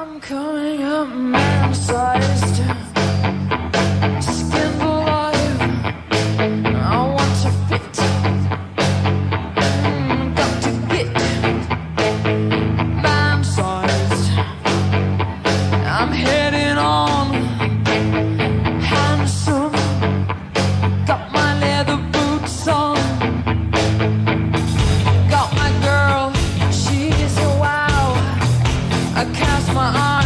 I'm coming up, man. I'm sorry. I cast my eyes.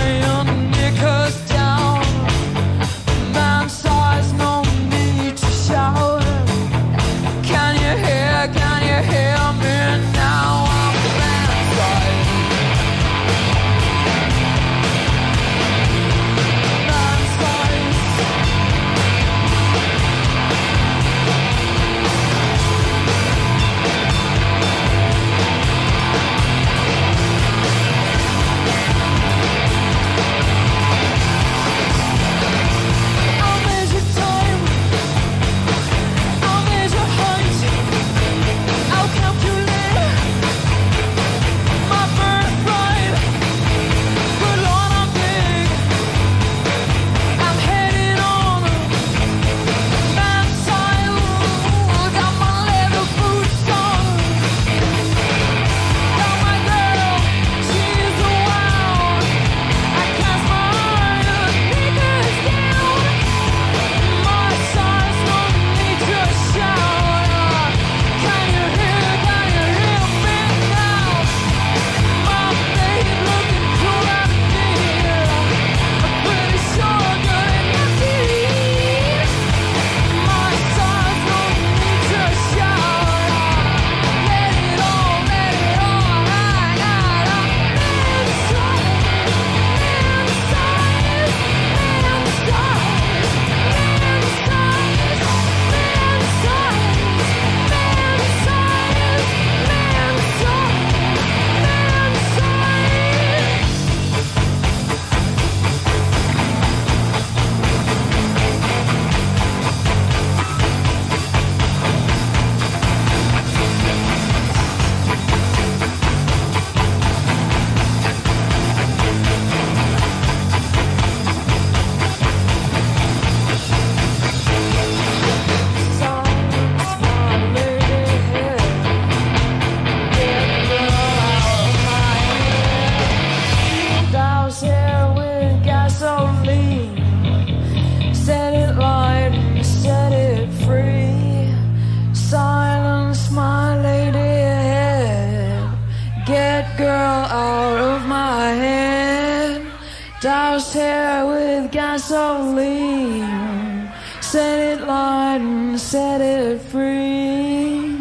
Crosshair with gasoline. Set it light and set it free.